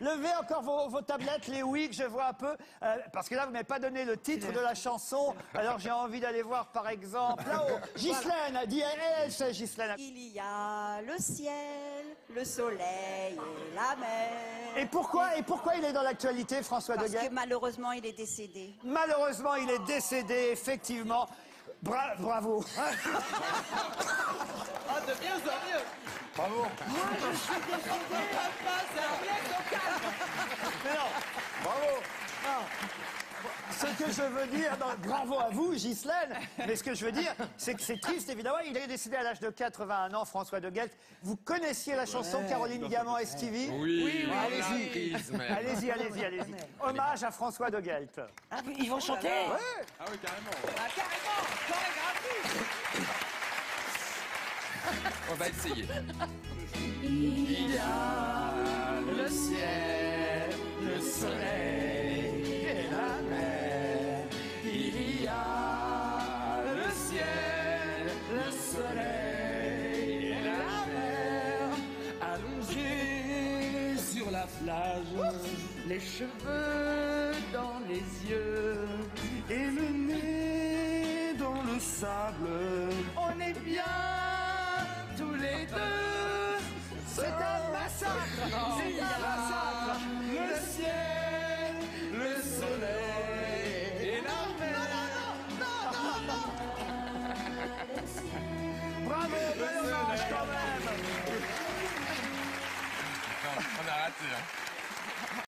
Levez encore vos, vos tablettes, les oui, que je vois un peu. euh, parce que là, vous m'avez pas donné le titre de la chanson. Alors j'ai envie d'aller voir, par exemple, là-haut. Ghislaine dit, elle, c'est Ghislaine. Il y a le ciel, le soleil et la mer. Et pourquoi, et pourquoi il est dans l'actualité, François de Parce que malheureusement, il est décédé. Malheureusement, il est décédé, effectivement. Bra- bravo. Ah, de mieux en mieux. Bravo. Mais non, Bravo. ce que je veux dire, non, bravo à vous, Ghislaine, mais ce que je veux dire, c'est que c'est triste, évidemment. Il est décédé à l'âge de 81 ans, François de Guelt. Vous connaissiez la chanson Caroline Diamant et Stevie? Oui, oui, allez-y. Allez-y, allez-y, allez-y. Hommage à François de Guelt. Ah, ils vont chanter Ah oui, carrément. Ah, carrément, chorégraphie. Il y a le ciel, le soleil et la mer. Il y a le ciel, le soleil et la mer. Allongé sur la plage, les cheveux dans les yeux et le nez dans le sable. On est bien les deux. C'est un massacre, c'est un massacre. Le ciel, le soleil et la mer. Non, non, non, non, Bravo, bel quand même. On a raté. Hein.